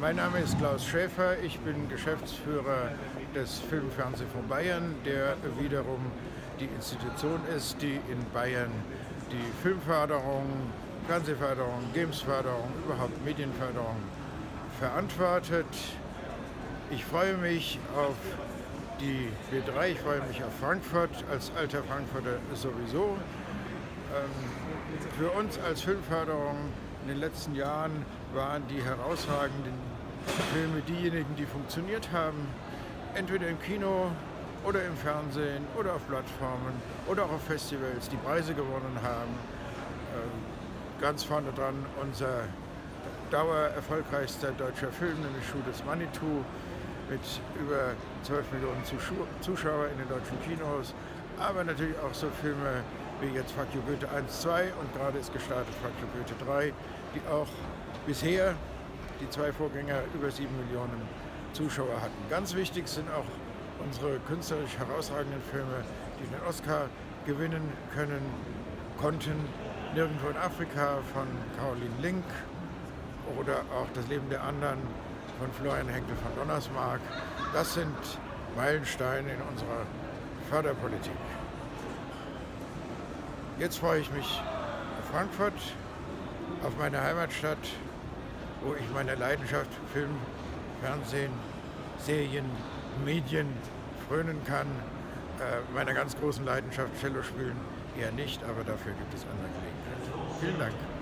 Mein Name ist Klaus Schäfer, ich bin Geschäftsführer des Filmfernseh von Bayern, der wiederum die Institution ist, die in Bayern die Filmförderung, Fernsehförderung, Gamesförderung, überhaupt Medienförderung verantwortet. Ich freue mich auf die B3, ich freue mich auf Frankfurt, als alter Frankfurter sowieso. Ähm, für uns als Filmförderung in den letzten Jahren waren die herausragenden Filme diejenigen, die funktioniert haben, entweder im Kino oder im Fernsehen oder auf Plattformen oder auch auf Festivals, die Preise gewonnen haben. Ähm, ganz vorne dran unser dauererfolgreichster deutscher Film, nämlich Schuh des Manitou, mit über 12 Millionen Zuschauer in den deutschen Kinos, aber natürlich auch so Filme wie jetzt You Goethe 1, 2 und gerade ist gestartet You Goethe 3, die auch bisher, die zwei Vorgänger, über 7 Millionen Zuschauer hatten. Ganz wichtig sind auch unsere künstlerisch herausragenden Filme, die den Oscar gewinnen können, konnten. Nirgendwo in Afrika von Caroline Link oder auch Das Leben der anderen von Florian Henkel von Donnersmarck. Das sind Meilensteine in unserer Förderpolitik. Jetzt freue ich mich auf Frankfurt, auf meine Heimatstadt, wo ich meine Leidenschaft Film, Fernsehen, Serien, Medien frönen kann. Äh, meiner ganz großen Leidenschaft Cello spielen eher nicht, aber dafür gibt es andere Gelegenheiten. Vielen Dank.